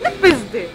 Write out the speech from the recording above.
Depois de.